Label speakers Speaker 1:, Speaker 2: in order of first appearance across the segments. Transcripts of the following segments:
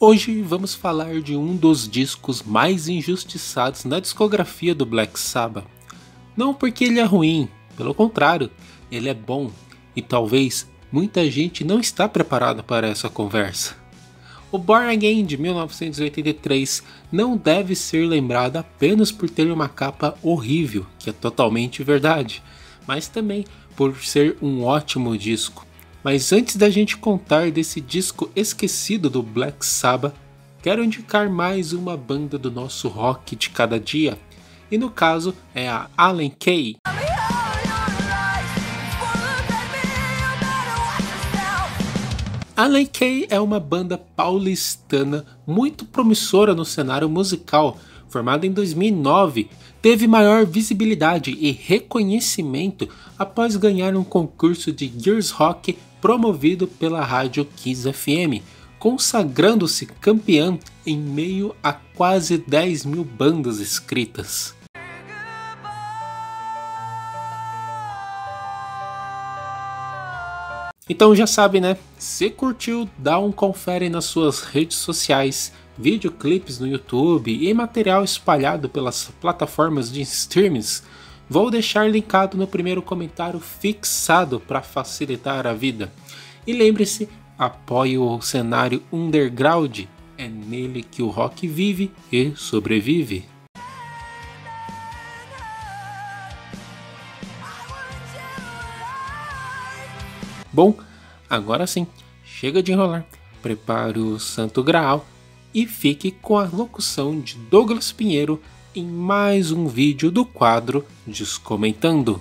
Speaker 1: Hoje vamos falar de um dos discos mais injustiçados na discografia do Black Sabbath. Não porque ele é ruim, pelo contrário, ele é bom e talvez muita gente não está preparada para essa conversa. O Born Again de 1983 não deve ser lembrado apenas por ter uma capa horrível, que é totalmente verdade, mas também por ser um ótimo disco. Mas antes da gente contar desse disco esquecido do Black Sabbath, quero indicar mais uma banda do nosso rock de cada dia, e no caso é a Allen Kay. Allen Kay é uma banda paulistana muito promissora no cenário musical, formada em 2009, teve maior visibilidade e reconhecimento após ganhar um concurso de Gears Rock promovido pela rádio Kiss FM, consagrando-se campeão em meio a quase 10 mil bandas escritas. Então já sabe, né? Se curtiu, dá um confere nas suas redes sociais, videoclipes no YouTube e material espalhado pelas plataformas de streams. Vou deixar linkado no primeiro comentário fixado para facilitar a vida. E lembre-se, apoie o cenário underground, é nele que o rock vive e sobrevive. Bom, agora sim, chega de enrolar. Prepare o Santo Graal e fique com a locução de Douglas Pinheiro em mais um vídeo do quadro Descomentando.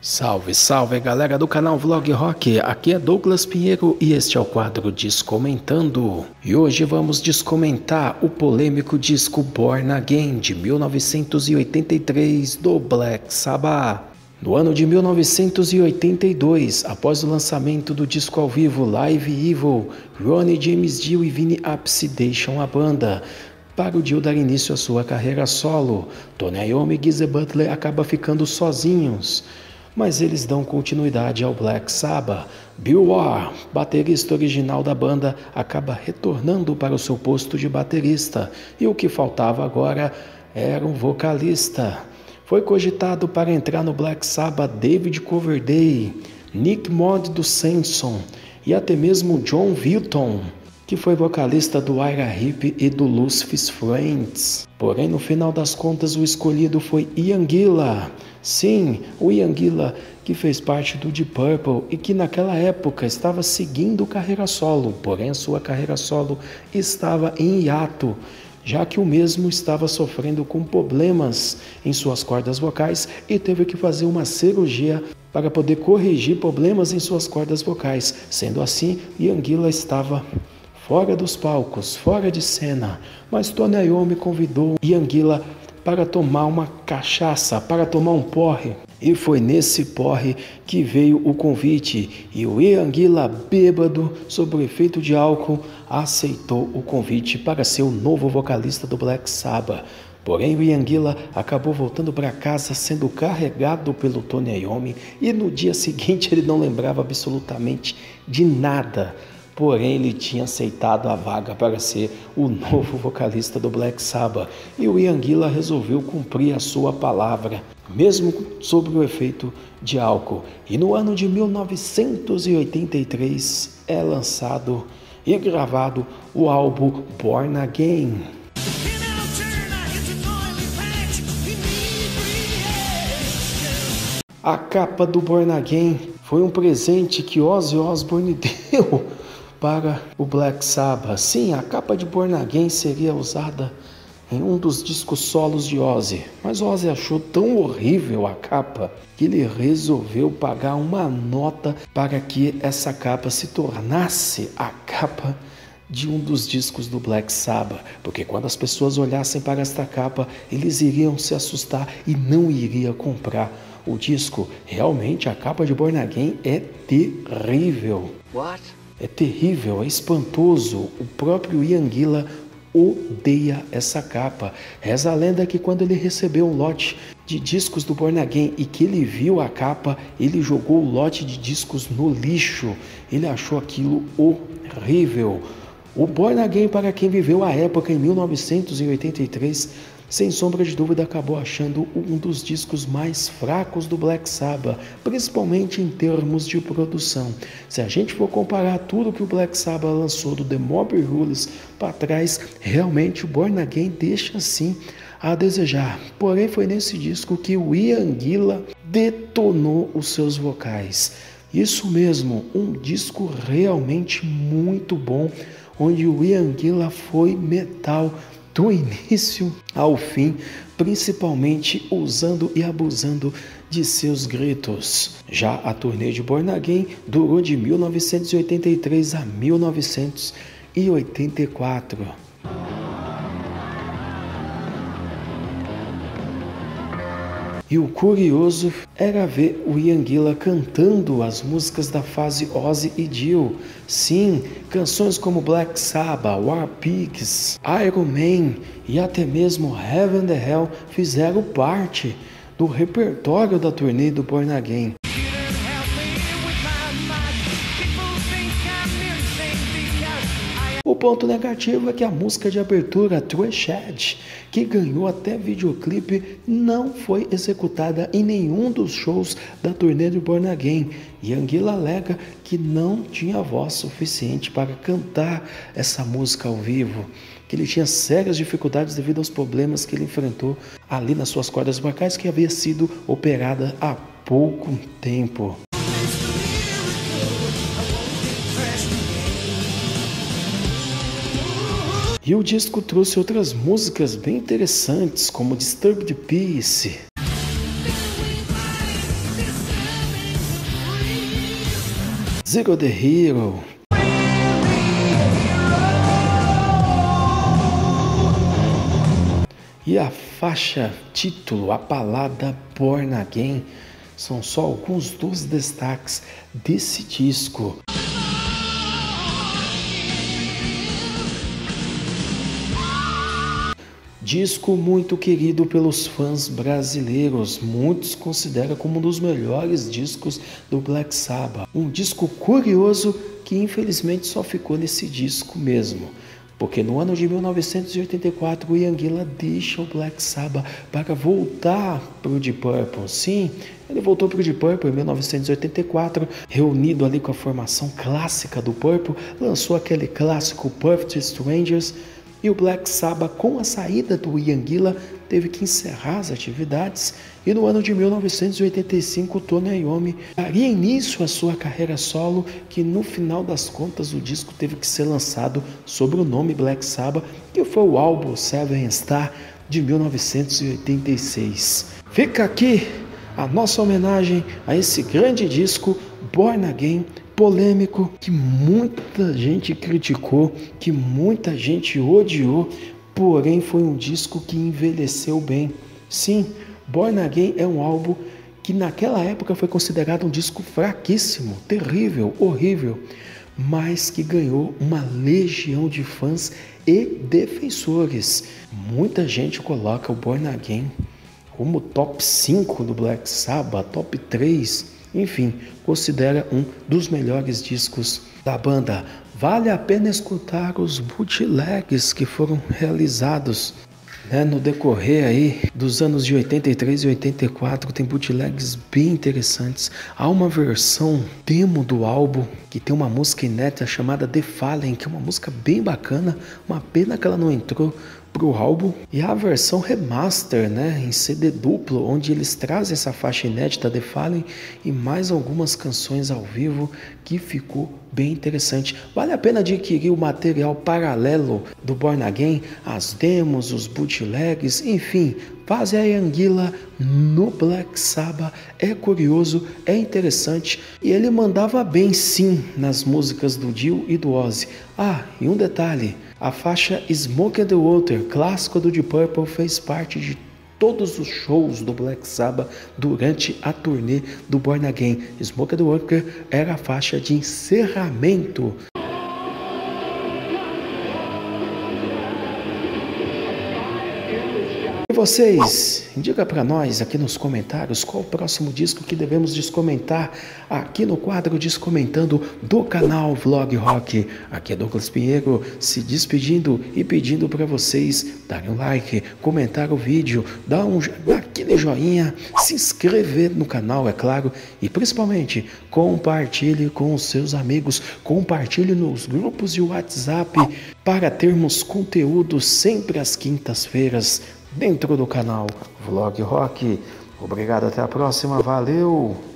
Speaker 2: Salve, salve galera do canal Vlog Rock, aqui é Douglas Pinheiro e este é o quadro Descomentando. E hoje vamos descomentar o polêmico disco Born Again de 1983 do Black Sabbath. No ano de 1982, após o lançamento do disco ao vivo Live Evil, Ronnie James Dio e Vinny Appice deixam a banda. Para o Dio dar início à sua carreira solo, Tony Iommi e Geezer Butler acabam ficando sozinhos mas eles dão continuidade ao Black Sabbath. Bill Ward, baterista original da banda, acaba retornando para o seu posto de baterista e o que faltava agora era um vocalista. Foi cogitado para entrar no Black Sabbath David Coverdale, Nick Mod do Samson e até mesmo John Wilton, que foi vocalista do Ira Hip e do Lucifer's Friends. Porém, no final das contas, o escolhido foi Ian Gilla, Sim, o Ian Gilla, que fez parte do Deep Purple e que naquela época estava seguindo carreira solo, porém sua carreira solo estava em hiato, já que o mesmo estava sofrendo com problemas em suas cordas vocais e teve que fazer uma cirurgia para poder corrigir problemas em suas cordas vocais. Sendo assim, Ian Gilla estava fora dos palcos, fora de cena, mas Tony Iommi convidou Ian Gilla para tomar uma cachaça, para tomar um porre. E foi nesse porre que veio o convite, e o Ianguila, bêbado, sob o efeito de álcool, aceitou o convite para ser o novo vocalista do Black Sabbath. Porém, o Ianguila acabou voltando para casa sendo carregado pelo Tony Iommi e no dia seguinte ele não lembrava absolutamente de nada Porém, ele tinha aceitado a vaga para ser o novo vocalista do Black Sabbath e o Ian Gilla resolveu cumprir a sua palavra, mesmo sob o efeito de álcool. E no ano de 1983 é lançado e gravado o álbum Born Again. A capa do Born Again foi um presente que Ozzy Osbourne deu para o Black Sabbath. Sim, a capa de Born Again seria usada em um dos discos solos de Ozzy, mas Ozzy achou tão horrível a capa que ele resolveu pagar uma nota para que essa capa se tornasse a capa de um dos discos do Black Sabbath, porque quando as pessoas olhassem para esta capa, eles iriam se assustar e não iriam comprar o disco. Realmente a capa de Born Again é terrível.
Speaker 3: What?
Speaker 2: É terrível, é espantoso. O próprio Ian Gilla odeia essa capa. Reza a lenda que quando ele recebeu um lote de discos do Born Again e que ele viu a capa, ele jogou o lote de discos no lixo. Ele achou aquilo horrível. O Born Again, para quem viveu a época em 1983, sem sombra de dúvida acabou achando um dos discos mais fracos do Black Sabbath, principalmente em termos de produção. Se a gente for comparar tudo que o Black Sabbath lançou do The Mob Rules para trás, realmente o Born Again deixa assim a desejar. Porém, foi nesse disco que o Ian Gilla detonou os seus vocais. Isso mesmo, um disco realmente muito bom, onde o Ian Gilla foi metal do início ao fim, principalmente usando e abusando de seus gritos. Já a turnê de Born Again durou de 1983 a 1984. E o curioso era ver o Ian Gilla cantando as músicas da fase Ozzy e Dio. Sim, canções como Black Sabbath, War Pigs, Iron Man e até mesmo Heaven and Hell fizeram parte do repertório da turnê do Born Again. Ponto negativo é que a música de abertura Trashed, que ganhou até videoclipe, não foi executada em nenhum dos shows da turnê de Born Again. E Anguila alega que não tinha voz suficiente para cantar essa música ao vivo, que ele tinha sérias dificuldades devido aos problemas que ele enfrentou ali nas suas cordas vocais que havia sido operada há pouco tempo. E o disco trouxe outras músicas bem interessantes, como Disturbed Peace. Zero the Hero. E a faixa título, a balada Born Again, são só alguns dos destaques desse disco. Disco muito querido pelos fãs brasileiros, muitos consideram como um dos melhores discos do Black Sabbath. Um disco curioso que infelizmente só ficou nesse disco mesmo. Porque no ano de 1984 o Ian Gillan deixa o Black Sabbath para voltar para o Deep Purple. Sim, ele voltou para o Deep Purple em 1984, reunido ali com a formação clássica do Purple, lançou aquele clássico Perfect Strangers e o Black Sabbath, com a saída do Ian Gillan, teve que encerrar as atividades e no ano de 1985 Tony Iommi daria início à sua carreira solo, que no final das contas o disco teve que ser lançado sob o nome Black Sabbath, que foi o álbum Seven Star de 1986. Fica aqui a nossa homenagem a esse grande disco Born Again polêmico que muita gente criticou, que muita gente odiou, porém foi um disco que envelheceu bem. Sim, Born Again é um álbum que naquela época foi considerado um disco fraquíssimo, terrível, horrível, mas que ganhou uma legião de fãs e defensores. Muita gente coloca o Born Again como top 5 do Black Sabbath, top 3 enfim, considera um dos melhores discos da banda. Vale a pena escutar os bootlegs que foram realizados né, no decorrer aí dos anos de 83 e 84 tem bootlegs bem interessantes. Há uma versão demo do álbum que tem uma música inédita chamada The Fallen, que é uma música bem bacana. Uma pena que ela não entrou para o álbum e a versão remaster, né, em CD duplo, onde eles trazem essa faixa inédita The Fallen e mais algumas canções ao vivo que ficou bem interessante. Vale a pena adquirir o material paralelo do Born Again, as demos, os bootlegs, enfim, fazem a anguila no Black Sabbath. É curioso, é interessante e ele mandava bem sim nas músicas do Dio e do Ozzy. Ah, e um detalhe, a faixa Smoke and the Water, clássico do Deep Purple, fez parte de todos os shows do Black Sabbath durante a turnê do Born Again. Smoke and the Water era a faixa de encerramento vocês, indica para nós aqui nos comentários qual o próximo disco que devemos descomentar aqui no quadro Descomentando do canal Vlog Rock. Aqui é Douglas Pinheiro se despedindo e pedindo para vocês darem um like, comentar o vídeo, dar, um, aquele joinha, se inscrever no canal, é claro, e principalmente compartilhe com os seus amigos, compartilhe nos grupos de WhatsApp para termos conteúdo sempre às quintas-feiras dentro do canal Vlog Rock. Obrigado, até a próxima, valeu!